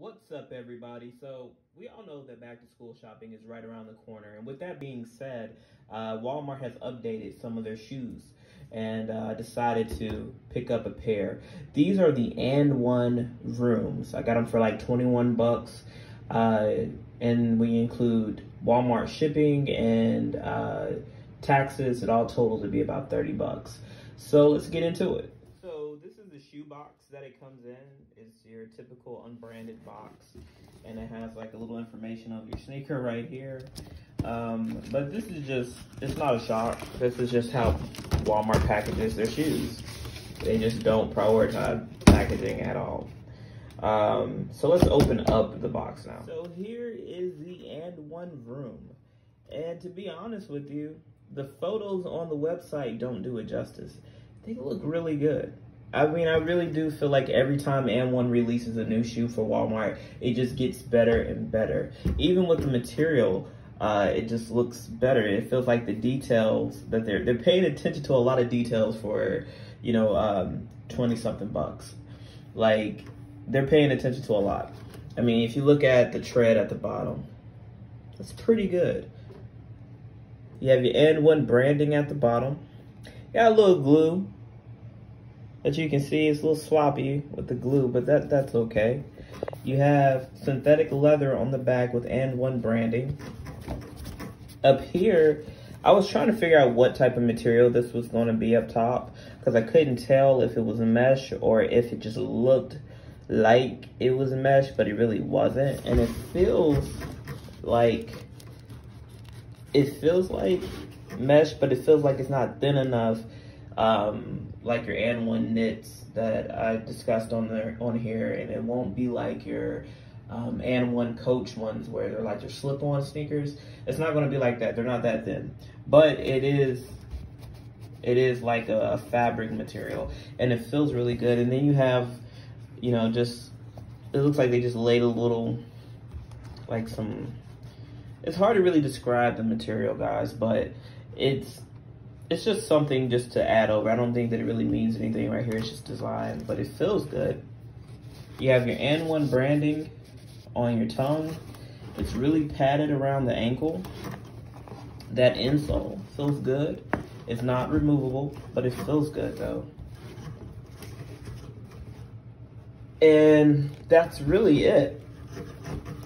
What's up, everybody? So, we all know that back to school shopping is right around the corner. And with that being said, uh, Walmart has updated some of their shoes and uh, decided to pick up a pair. These are the AND1 Vrooms. I got them for like 21 bucks. Uh, and we include Walmart shipping and uh, taxes. It all totals to be about 30 bucks. So, let's get into it So, this is the shoe box that it comes in is your typical unbranded box. And it has like a little information of your sneaker right here. Um, but this is just, it's not a shock. This is just how Walmart packages their shoes. They just don't prioritize packaging at all. Um, so let's open up the box now. So here is the AND1 Vroom. And to be honest with you, the photos on the website don't do it justice. They look really good. I mean, I really do feel like every time AND1 releases a new shoe for Walmart, it just gets better and better. Even with the material, uh, it just looks better. It feels like the details that they're they're paying attention to a lot of details for, you know, um, twenty something bucks. Like they're paying attention to a lot. I mean, if you look at the tread at the bottom, it's pretty good. You have your AND1 branding at the bottom. Got a little glue that you can see it's a little sloppy with the glue, but that that's okay. You have synthetic leather on the back with AND1 branding. Up here, I was trying to figure out what type of material this was going to be up top because I couldn't tell if it was a mesh or if it just looked like it was a mesh, but it really wasn't. And it feels like, it feels like mesh, but it feels like it's not thin enough um, like your AND1 knits that I discussed on there on here, and it won't be like your um, AND1 Coach ones where they're like your slip-on sneakers. It's not going to be like that. They're not that thin, but it is it is like a, a fabric material, and it feels really good. And then you have, you know, just it looks like they just laid a little like some. It's hard to really describe the material, guys, but it's it's just something just to add over. I don't think that it really means anything right here. It's just design, but it feels good. You have your AND1 branding on your tongue. It's really padded around the ankle. That insole feels good. It's not removable, but it feels good though. And that's really it.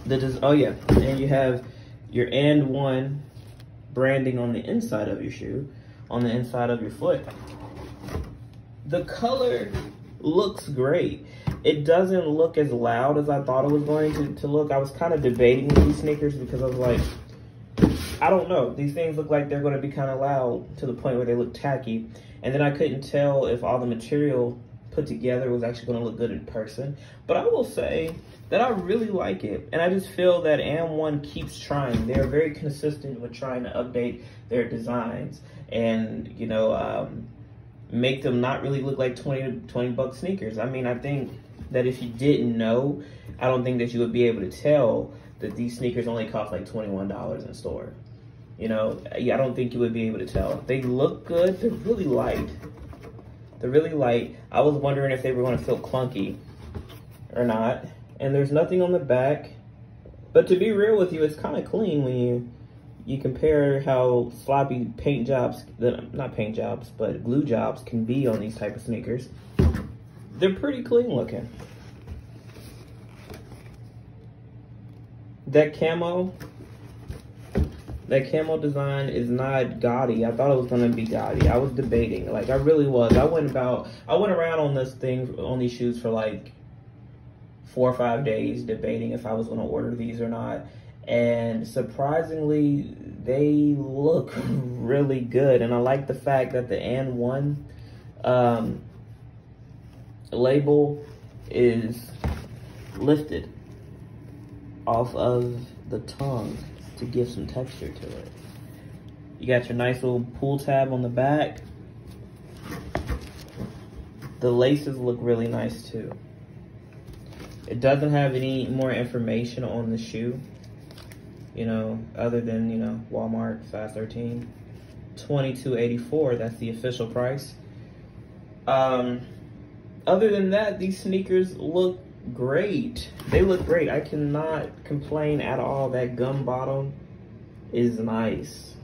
The oh yeah, and you have your AND1 branding on the inside of your shoe on the inside of your foot. The color looks great. It doesn't look as loud as I thought it was going to, to look. I was kind of debating these sneakers because I was like, I don't know. These things look like they're going to be kind of loud to the point where they look tacky. And then I couldn't tell if all the material put together was actually going to look good in person. But I will say that I really like it. And I just feel that AND1 keeps trying. They're very consistent with trying to update their designs and, you know, um, make them not really look like 20, 20 buck sneakers. I mean, I think that if you didn't know, I don't think that you would be able to tell that these sneakers only cost like $21 in store. You know, I don't think you would be able to tell. They look good. They're really light. They're really light. I was wondering if they were going to feel clunky or not. And there's nothing on the back. But to be real with you, it's kind of clean when you you compare how sloppy paint jobs, not paint jobs, but glue jobs can be on these type of sneakers. They're pretty clean looking. That camo, that camo design is not gaudy. I thought it was gonna be gaudy. I was debating, like I really was. I went about, I went around on this thing, on these shoes for like four or five days debating if I was gonna order these or not. And surprisingly, they look really good. And I like the fact that the AND1 um, label is lifted off of the tongue to give some texture to it. You got your nice little pull tab on the back. The laces look really nice too. It doesn't have any more information on the shoe, you know, other than, you know, Walmart size 13. 22.84, that's the official price. Um, other than that, these sneakers look great. They look great. I cannot complain at all. That gum bottom is nice.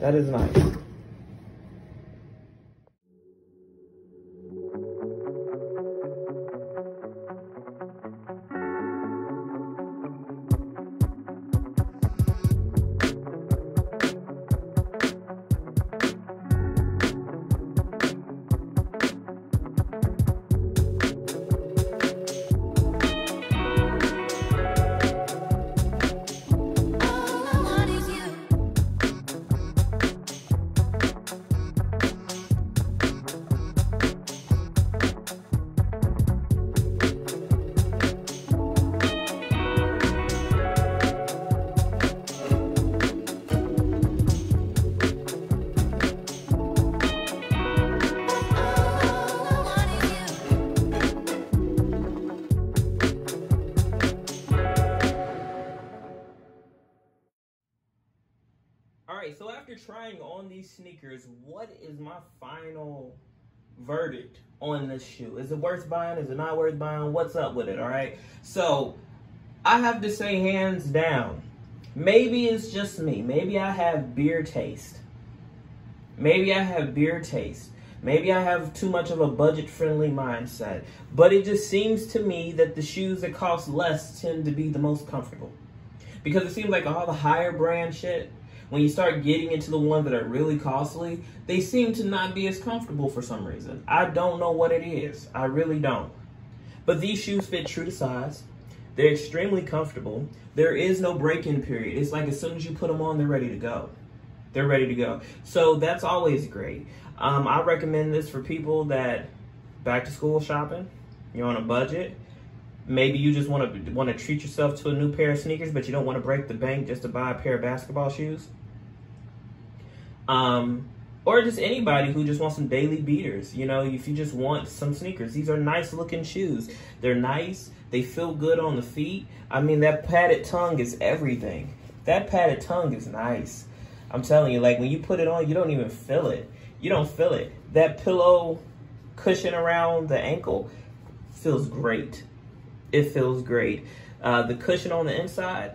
That is nice. These sneakers, what is my final verdict on this shoe? Is it worth buying? Is it not worth buying? What's up with it? All right. So I have to say, hands down, maybe it's just me. Maybe I have beer taste. Maybe I have beer taste. Maybe I have too much of a budget friendly mindset. But it just seems to me that the shoes that cost less tend to be the most comfortable. Because it seems like all the higher brand shit when you start getting into the ones that are really costly, they seem to not be as comfortable for some reason. I don't know what it is. I really don't. But these shoes fit true to size. They're extremely comfortable. There is no break-in period. It's like as soon as you put them on, they're ready to go. They're ready to go. So that's always great. Um, I recommend this for people that back to school shopping. You're on a budget. Maybe you just want to want to treat yourself to a new pair of sneakers, but you don't want to break the bank just to buy a pair of basketball shoes um, or just anybody who just wants some daily beaters. You know, if you just want some sneakers, these are nice looking shoes. They're nice. They feel good on the feet. I mean, that padded tongue is everything. That padded tongue is nice. I'm telling you, like when you put it on, you don't even feel it. You don't feel it. That pillow cushion around the ankle feels great. It feels great. Uh, the cushion on the inside,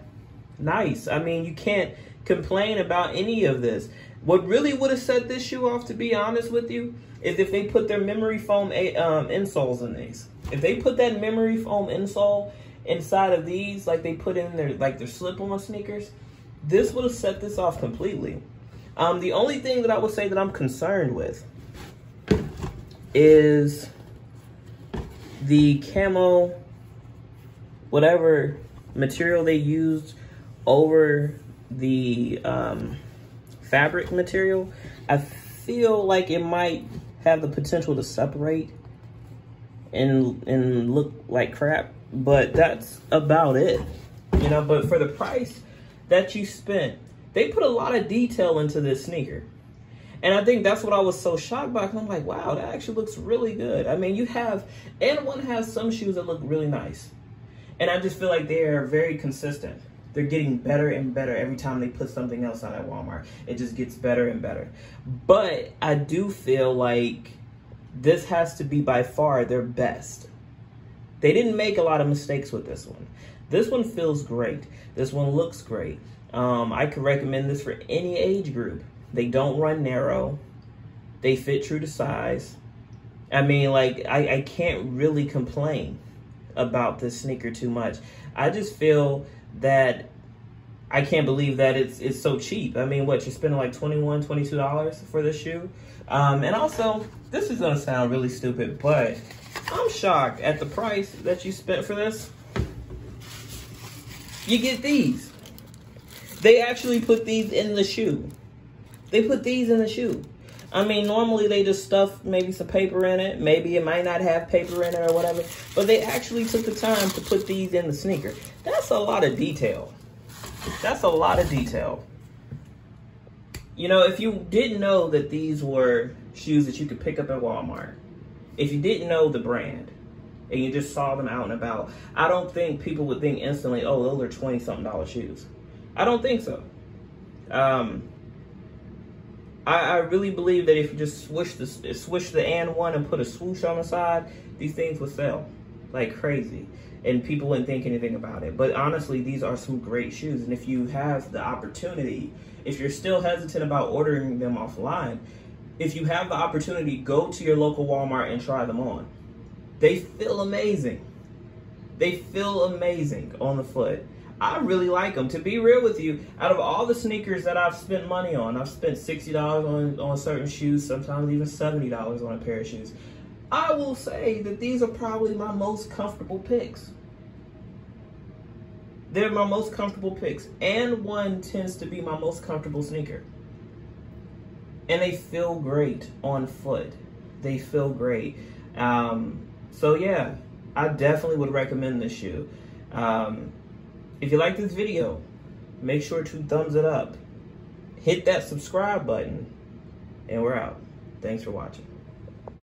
nice. I mean, you can't complain about any of this. What really would have set this shoe off, to be honest with you, is if they put their memory foam um, insoles in these. If they put that memory foam insole inside of these, like they put in their like their slip-on sneakers, this would have set this off completely. Um, the only thing that I would say that I'm concerned with is the camo, whatever material they used over the um, fabric material, I feel like it might have the potential to separate and and look like crap. But that's about it. You know, but for the price that you spent, they put a lot of detail into this sneaker. And I think that's what I was so shocked by. I'm like, wow, that actually looks really good. I mean, you have, AND1 has some shoes that look really nice. And I just feel like they are very consistent they're getting better and better every time they put something else out at Walmart. It just gets better and better. But I do feel like this has to be by far their best. They didn't make a lot of mistakes with this one. This one feels great. This one looks great. Um, I could recommend this for any age group. They don't run narrow. They fit true to size. I mean, like, I, I can't really complain about this sneaker too much. I just feel that I can't believe that it's it's so cheap. I mean, what, you're spending like $21, $22 for this shoe? Um, and also, this is gonna sound really stupid, but I'm shocked at the price that you spent for this. You get these. They actually put these in the shoe. They put these in the shoe. I mean, normally they just stuff maybe some paper in it. Maybe it might not have paper in it or whatever. But they actually took the time to put these in the sneaker. That's a lot of detail. That's a lot of detail. You know, if you didn't know that these were shoes that you could pick up at Walmart, if you didn't know the brand, and you just saw them out and about, I don't think people would think instantly, oh, those are 20 something dollar shoes. I don't think so. Um, I, I really believe that if you just swoosh the swoosh the AND1 and put a swoosh on the side, these things would sell. like crazy. And people wouldn't think anything about it. But honestly, these are some great shoes. And if you have the opportunity, if you're still hesitant about ordering them offline, if you have the opportunity, go to your local Walmart and try them on. They feel amazing. They feel amazing on the foot. I really like them. To be real with you, out of all the sneakers that I've spent money on, I've spent $60 on, on certain shoes, sometimes even $70 on a pair of shoes. I will say that these are probably my most comfortable picks. They're my most comfortable picks. AND1 tends to be my most comfortable sneaker. And they feel great on foot. They feel great. Um, so yeah, I definitely would recommend this shoe. Um, if you like this video, make sure to thumbs it up. Hit that subscribe button. And we're out. Thanks for watching.